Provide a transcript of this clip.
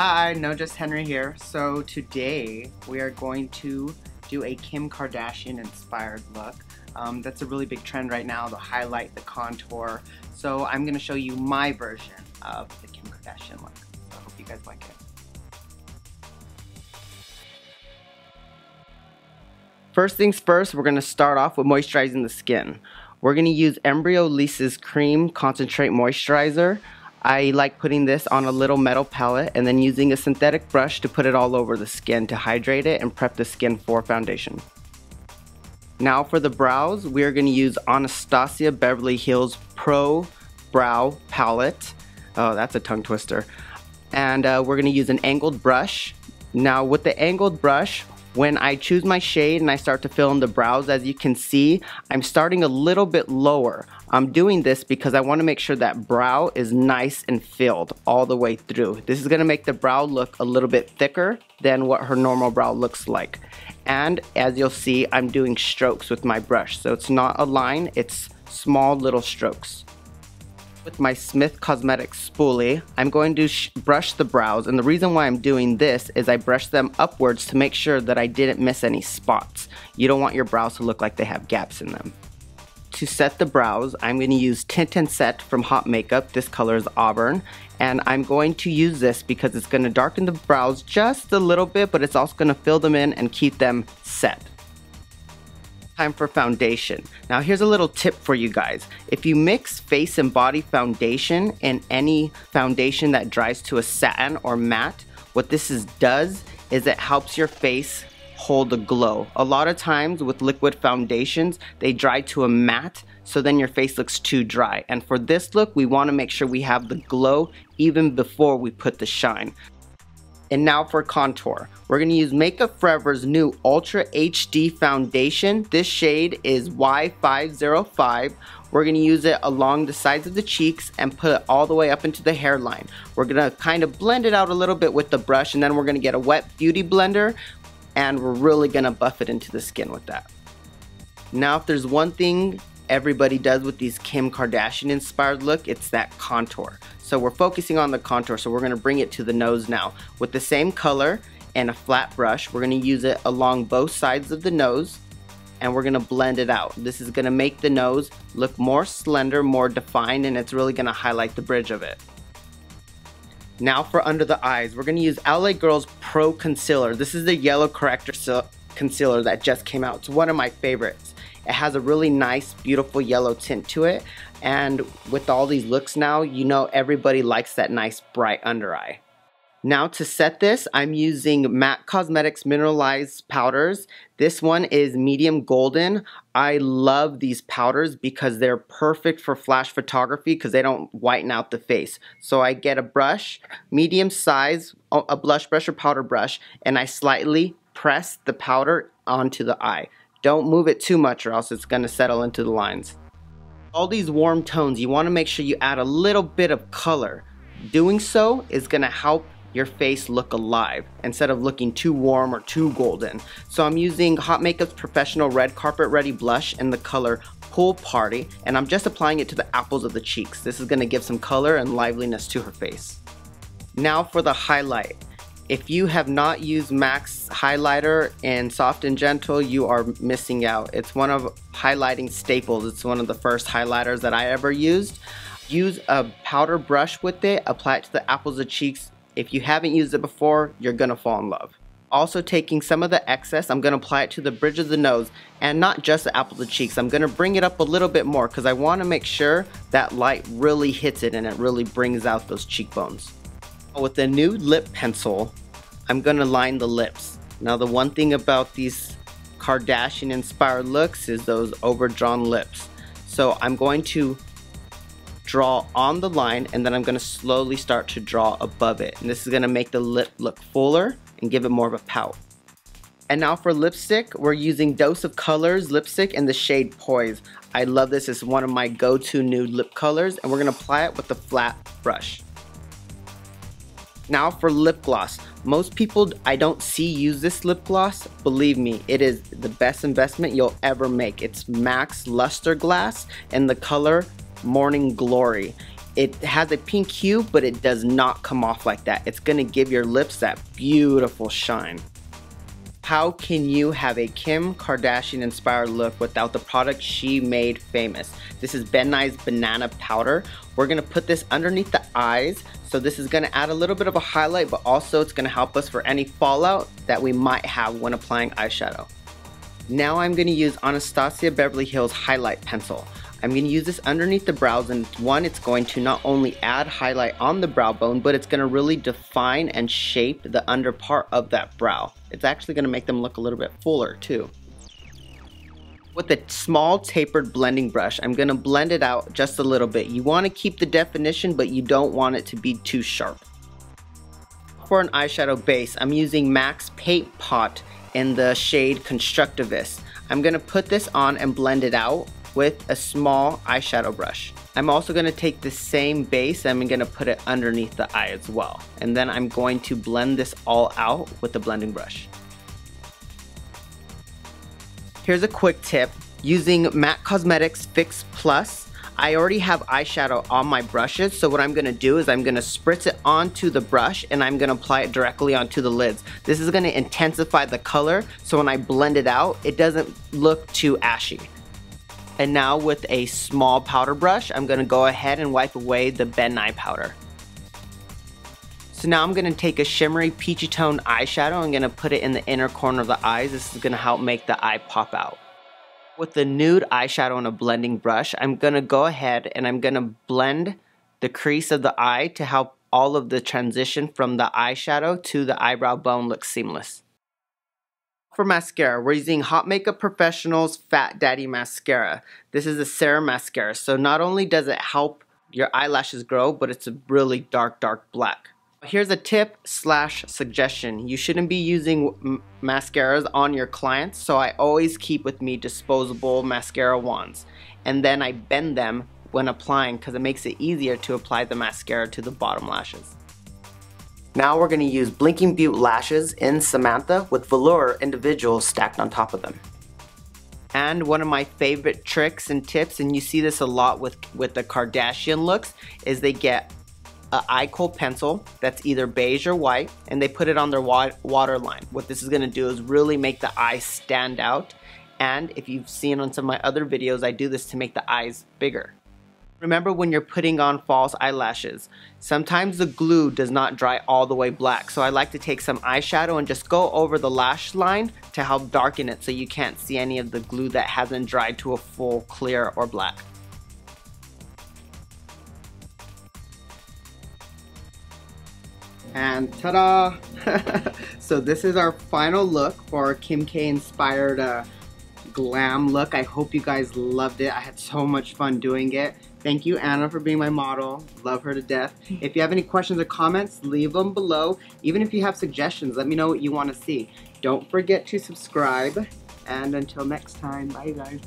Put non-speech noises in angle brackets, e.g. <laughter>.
Hi, No Just Henry here. So today we are going to do a Kim Kardashian inspired look. Um, that's a really big trend right now, the highlight, the contour. So I'm going to show you my version of the Kim Kardashian look. So I hope you guys like it. First things first, we're going to start off with moisturizing the skin. We're going to use Embryolisse Cream Concentrate Moisturizer. I like putting this on a little metal palette and then using a synthetic brush to put it all over the skin to hydrate it and prep the skin for foundation. Now for the brows, we are going to use Anastasia Beverly Hills Pro Brow Palette. Oh, that's a tongue twister. And uh, we're going to use an angled brush. Now with the angled brush, when I choose my shade and I start to fill in the brows, as you can see, I'm starting a little bit lower. I'm doing this because I wanna make sure that brow is nice and filled all the way through. This is gonna make the brow look a little bit thicker than what her normal brow looks like. And as you'll see, I'm doing strokes with my brush. So it's not a line, it's small little strokes with my Smith Cosmetics spoolie, I'm going to brush the brows and the reason why I'm doing this is I brush them upwards to make sure that I didn't miss any spots. You don't want your brows to look like they have gaps in them. To set the brows, I'm going to use Tint and Set from Hot Makeup. This color is Auburn. And I'm going to use this because it's going to darken the brows just a little bit, but it's also going to fill them in and keep them set time for foundation. Now here's a little tip for you guys. If you mix face and body foundation in any foundation that dries to a satin or matte, what this is, does is it helps your face hold a glow. A lot of times with liquid foundations, they dry to a matte, so then your face looks too dry. And for this look, we wanna make sure we have the glow even before we put the shine. And now for contour. We're gonna use Make Up For Ever's new Ultra HD foundation. This shade is Y505. We're gonna use it along the sides of the cheeks and put it all the way up into the hairline. We're gonna kind of blend it out a little bit with the brush and then we're gonna get a wet beauty blender and we're really gonna buff it into the skin with that. Now if there's one thing everybody does with these Kim Kardashian inspired look, it's that contour. So we're focusing on the contour, so we're gonna bring it to the nose now. With the same color and a flat brush, we're gonna use it along both sides of the nose and we're gonna blend it out. This is gonna make the nose look more slender, more defined, and it's really gonna highlight the bridge of it. Now for under the eyes, we're gonna use LA Girls Pro Concealer. This is the yellow corrector concealer that just came out. It's one of my favorites. It has a really nice, beautiful yellow tint to it. And with all these looks now, you know everybody likes that nice bright under eye. Now to set this, I'm using MAC Cosmetics Mineralized Powders. This one is medium golden. I love these powders because they're perfect for flash photography because they don't whiten out the face. So I get a brush, medium size, a blush brush or powder brush, and I slightly press the powder onto the eye. Don't move it too much or else it's going to settle into the lines. All these warm tones, you want to make sure you add a little bit of color. Doing so is going to help your face look alive instead of looking too warm or too golden. So I'm using Hot Makeup's Professional Red Carpet Ready Blush in the color Pool Party and I'm just applying it to the apples of the cheeks. This is going to give some color and liveliness to her face. Now for the highlight. If you have not used MAC's highlighter in Soft and Gentle, you are missing out. It's one of highlighting staples. It's one of the first highlighters that I ever used. Use a powder brush with it, apply it to the apples of cheeks. If you haven't used it before, you're gonna fall in love. Also taking some of the excess, I'm gonna apply it to the bridge of the nose and not just the apples of cheeks. I'm gonna bring it up a little bit more because I wanna make sure that light really hits it and it really brings out those cheekbones. With the new lip pencil, I'm gonna line the lips. Now the one thing about these Kardashian inspired looks is those overdrawn lips. So I'm going to draw on the line and then I'm gonna slowly start to draw above it. And this is gonna make the lip look fuller and give it more of a pout. And now for lipstick, we're using Dose of Colors lipstick in the shade Poise. I love this, it's one of my go-to nude lip colors and we're gonna apply it with a flat brush. Now for lip gloss. Most people I don't see use this lip gloss. Believe me, it is the best investment you'll ever make. It's MAC's Luster Glass and the color Morning Glory. it has a pink hue, but it does not come off like that. It's gonna give your lips that beautiful shine. How can you have a Kim Kardashian inspired look without the product she made famous? This is Ben Nye's Banana Powder. We're gonna put this underneath the eyes. So this is gonna add a little bit of a highlight, but also it's gonna help us for any fallout that we might have when applying eyeshadow. Now I'm gonna use Anastasia Beverly Hills Highlight Pencil. I'm going to use this underneath the brows and one, it's going to not only add highlight on the brow bone, but it's going to really define and shape the under part of that brow. It's actually going to make them look a little bit fuller too. With a small tapered blending brush, I'm going to blend it out just a little bit. You want to keep the definition, but you don't want it to be too sharp. For an eyeshadow base, I'm using MAC's Paint Pot in the shade Constructivist. I'm going to put this on and blend it out with a small eyeshadow brush. I'm also going to take the same base and I'm going to put it underneath the eye as well. And then I'm going to blend this all out with the blending brush. Here's a quick tip. Using MAC Cosmetics Fix Plus, I already have eyeshadow on my brushes, so what I'm gonna do is I'm gonna spritz it onto the brush and I'm gonna apply it directly onto the lids. This is gonna intensify the color, so when I blend it out, it doesn't look too ashy. And now with a small powder brush, I'm gonna go ahead and wipe away the Ben Nye powder. So now I'm gonna take a shimmery peachy tone eyeshadow. I'm gonna put it in the inner corner of the eyes. This is gonna help make the eye pop out. With the nude eyeshadow and a blending brush, I'm gonna go ahead and I'm gonna blend the crease of the eye to help all of the transition from the eyeshadow to the eyebrow bone look seamless for mascara, we're using Hot Makeup Professional's Fat Daddy Mascara. This is a serum mascara, so not only does it help your eyelashes grow, but it's a really dark, dark black. Here's a tip slash suggestion. You shouldn't be using mascaras on your clients, so I always keep with me disposable mascara wands. And then I bend them when applying because it makes it easier to apply the mascara to the bottom lashes. Now we're going to use Blinking Beaute lashes in Samantha with velour individuals stacked on top of them. And one of my favorite tricks and tips, and you see this a lot with, with the Kardashian looks, is they get a eye kohl pencil that's either beige or white, and they put it on their wa waterline. What this is gonna do is really make the eyes stand out. And if you've seen on some of my other videos, I do this to make the eyes bigger. Remember when you're putting on false eyelashes, sometimes the glue does not dry all the way black. So I like to take some eyeshadow and just go over the lash line to help darken it so you can't see any of the glue that hasn't dried to a full clear or black. And ta-da! <laughs> so this is our final look for our Kim K inspired uh, glam look. I hope you guys loved it. I had so much fun doing it. Thank you, Anna, for being my model. Love her to death. <laughs> If you have any questions or comments, leave them below. Even if you have suggestions, let me know what you want to see. Don't forget to subscribe. And until next time, bye guys.